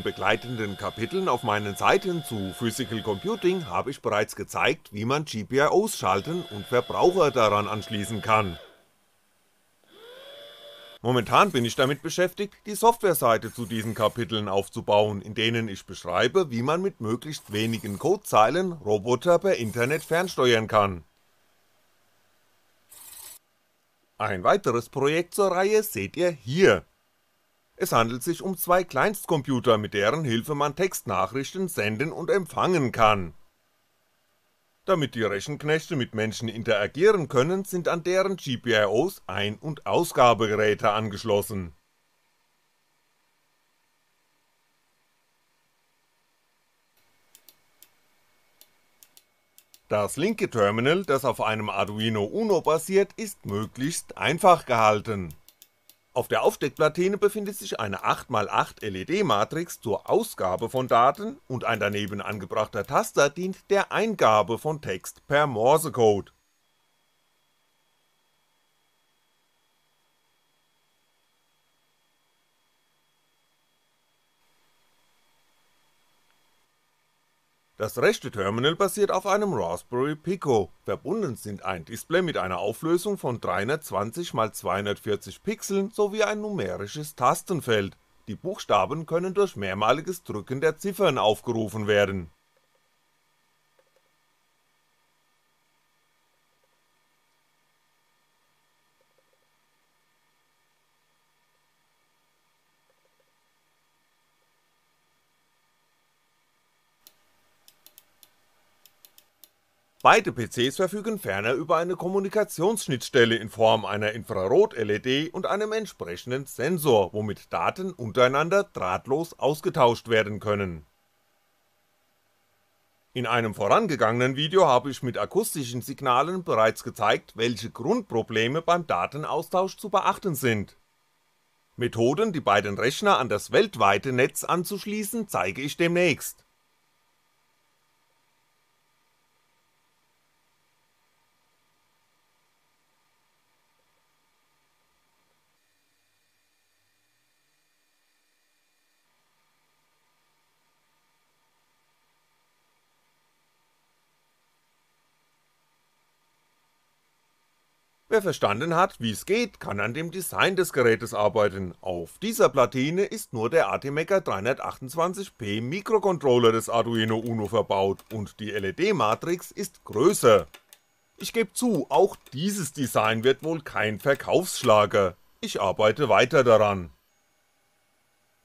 In begleitenden Kapiteln auf meinen Seiten zu Physical Computing habe ich bereits gezeigt, wie man GPIOs schalten und Verbraucher daran anschließen kann. Momentan bin ich damit beschäftigt, die Softwareseite zu diesen Kapiteln aufzubauen, in denen ich beschreibe, wie man mit möglichst wenigen Codezeilen Roboter per Internet fernsteuern kann. Ein weiteres Projekt zur Reihe seht ihr hier es handelt sich um zwei Kleinstcomputer, mit deren Hilfe man Textnachrichten senden und empfangen kann. Damit die Rechenknechte mit Menschen interagieren können, sind an deren GPIOs Ein und Ausgabegeräte angeschlossen. Das linke Terminal, das auf einem Arduino Uno basiert, ist möglichst einfach gehalten auf der Aufsteckplatine befindet sich eine 8x8 LED-Matrix zur Ausgabe von Daten und ein daneben angebrachter Taster dient der Eingabe von Text per Morsecode Das rechte Terminal basiert auf einem Raspberry Pico, verbunden sind ein Display mit einer Auflösung von 320x240 Pixeln sowie ein numerisches Tastenfeld, die Buchstaben können durch mehrmaliges Drücken der Ziffern aufgerufen werden Beide PCs verfügen ferner über eine Kommunikationsschnittstelle in Form einer Infrarot-LED und einem entsprechenden Sensor, womit Daten untereinander drahtlos ausgetauscht werden können. In einem vorangegangenen Video habe ich mit akustischen Signalen bereits gezeigt, welche Grundprobleme beim Datenaustausch zu beachten sind. Methoden, die beiden Rechner an das weltweite Netz anzuschließen, zeige ich demnächst Wer verstanden hat, wie's geht, kann an dem Design des Gerätes arbeiten, auf dieser Platine ist nur der ATmega 328P Mikrocontroller des Arduino Uno verbaut und die LED-Matrix ist größer. Ich geb zu, auch dieses Design wird wohl kein Verkaufsschlager, ich arbeite weiter daran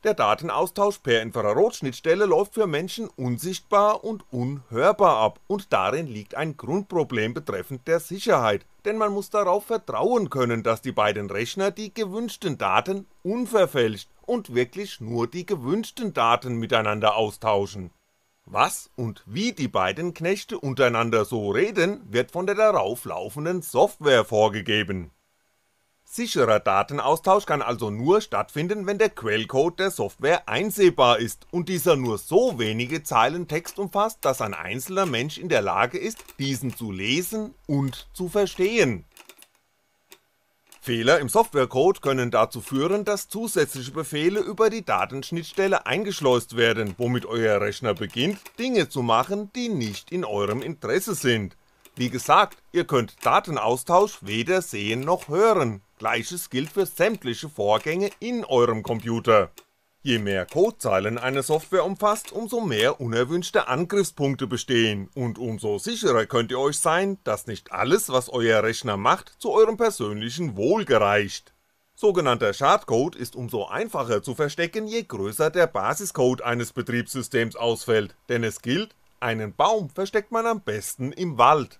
der Datenaustausch per Infrarotschnittstelle läuft für Menschen unsichtbar und unhörbar ab. Und darin liegt ein Grundproblem betreffend der Sicherheit, denn man muss darauf vertrauen können, dass die beiden Rechner die gewünschten Daten unverfälscht und wirklich nur die gewünschten Daten miteinander austauschen. Was und wie die beiden Knechte untereinander so reden, wird von der darauf laufenden Software vorgegeben Sicherer Datenaustausch kann also nur stattfinden, wenn der Quellcode der Software einsehbar ist und dieser nur so wenige Zeilen Text umfasst, dass ein einzelner Mensch in der Lage ist, diesen zu lesen und zu verstehen. Fehler im Softwarecode können dazu führen, dass zusätzliche Befehle über die Datenschnittstelle eingeschleust werden, womit euer Rechner beginnt, Dinge zu machen, die nicht in eurem Interesse sind. Wie gesagt, ihr könnt Datenaustausch weder sehen noch hören, Gleiches gilt für sämtliche Vorgänge in eurem Computer. Je mehr Codezeilen eine Software umfasst, umso mehr unerwünschte Angriffspunkte bestehen und umso sicherer könnt ihr euch sein, dass nicht alles, was euer Rechner macht, zu eurem persönlichen Wohl gereicht. Sogenannter Schadcode ist umso einfacher zu verstecken, je größer der Basiscode eines Betriebssystems ausfällt, denn es gilt, einen Baum versteckt man am besten im Wald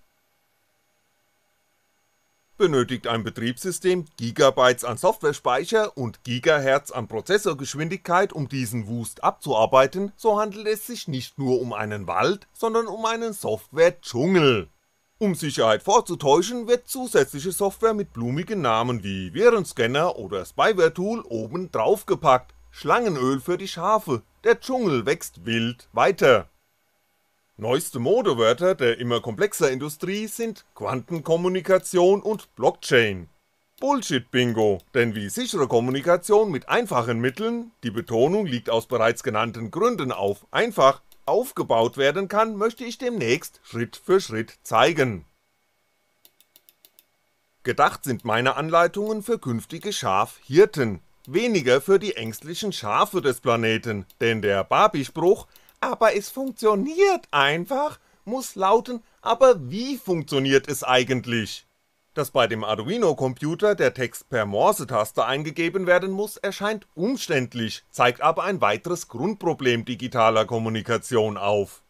benötigt ein Betriebssystem Gigabytes an Softwarespeicher und Gigahertz an Prozessorgeschwindigkeit um diesen Wust abzuarbeiten, so handelt es sich nicht nur um einen Wald, sondern um einen Software-Dschungel. Um Sicherheit vorzutäuschen, wird zusätzliche Software mit blumigen Namen wie Virenscanner oder Spyware-Tool oben draufgepackt, Schlangenöl für die Schafe, der Dschungel wächst wild weiter Neueste Modewörter der immer komplexer Industrie sind Quantenkommunikation und Blockchain. Bullshit-Bingo, denn wie sichere Kommunikation mit einfachen Mitteln, die Betonung liegt aus bereits genannten Gründen auf einfach, aufgebaut werden kann, möchte ich demnächst Schritt für Schritt zeigen. Gedacht sind meine Anleitungen für künftige Schafhirten, weniger für die ängstlichen Schafe des Planeten, denn der Barbie-Spruch aber es funktioniert einfach muss lauten, aber wie funktioniert es eigentlich? Dass bei dem Arduino Computer der Text per Morse-Taste eingegeben werden muss, erscheint umständlich, zeigt aber ein weiteres Grundproblem digitaler Kommunikation auf.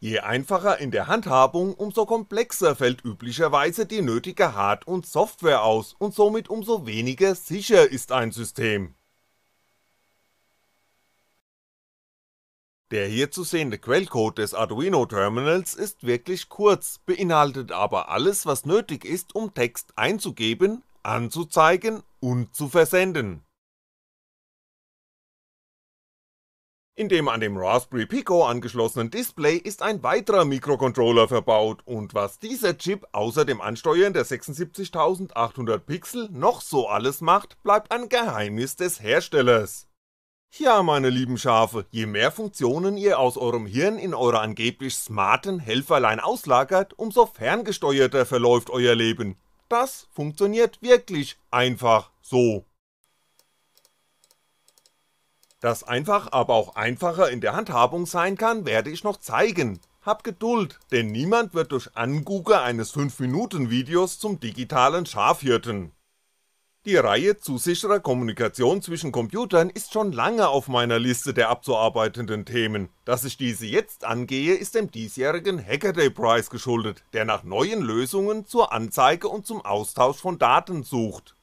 Je einfacher in der Handhabung, umso komplexer fällt üblicherweise die nötige Hard- und Software aus und somit umso weniger sicher ist ein System Der hier zu sehende Quellcode des Arduino Terminals ist wirklich kurz, beinhaltet aber alles was nötig ist um Text einzugeben, anzuzeigen und zu versenden. In dem an dem Raspberry Pico angeschlossenen Display ist ein weiterer Mikrocontroller verbaut und was dieser Chip außer dem Ansteuern der 76800 Pixel noch so alles macht, bleibt ein Geheimnis des Herstellers ja, meine lieben Schafe, je mehr Funktionen ihr aus eurem Hirn in eure angeblich smarten Helferlein auslagert, umso ferngesteuerter verläuft euer Leben. Das funktioniert wirklich einfach so. Dass einfach aber auch einfacher in der Handhabung sein kann, werde ich noch zeigen. Hab Geduld, denn niemand wird durch Angugge eines 5 Minuten Videos zum digitalen Schafhirten. Die Reihe zu sicherer Kommunikation zwischen Computern ist schon lange auf meiner Liste der abzuarbeitenden Themen, dass ich diese jetzt angehe ist dem diesjährigen Hackaday Prize geschuldet, der nach neuen Lösungen zur Anzeige und zum Austausch von Daten sucht.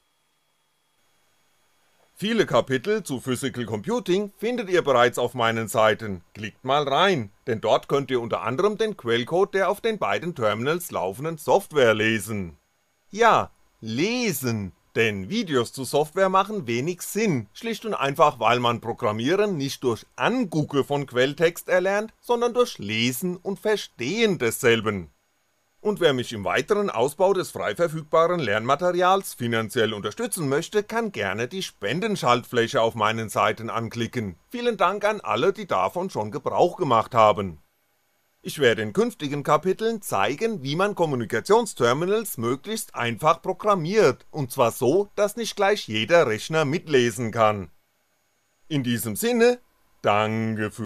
Viele Kapitel zu Physical Computing findet ihr bereits auf meinen Seiten, klickt mal rein, denn dort könnt ihr unter anderem den Quellcode der auf den beiden Terminals laufenden Software lesen. Ja, lesen, denn Videos zu Software machen wenig Sinn, schlicht und einfach weil man Programmieren nicht durch Angucke von Quelltext erlernt, sondern durch Lesen und Verstehen desselben. Und wer mich im weiteren Ausbau des frei verfügbaren Lernmaterials finanziell unterstützen möchte, kann gerne die Spendenschaltfläche auf meinen Seiten anklicken. Vielen Dank an alle, die davon schon Gebrauch gemacht haben. Ich werde in künftigen Kapiteln zeigen, wie man Kommunikationsterminals möglichst einfach programmiert, und zwar so, dass nicht gleich jeder Rechner mitlesen kann. In diesem Sinne, danke für